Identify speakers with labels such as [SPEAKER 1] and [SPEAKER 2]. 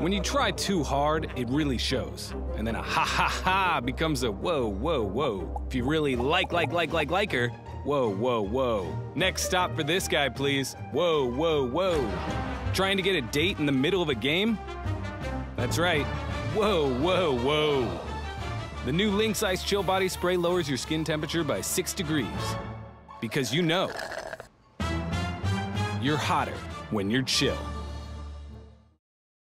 [SPEAKER 1] When you try too hard, it really shows. And then a ha ha ha becomes a whoa, whoa, whoa. If you really like, like, like, like, like her, whoa, whoa, whoa. Next stop for this guy, please. Whoa, whoa, whoa. Trying to get a date in the middle of a game? That's right. Whoa, whoa, whoa. The new Lynx Ice Chill Body Spray lowers your skin temperature by six degrees. Because you know, you're hotter when you're chill.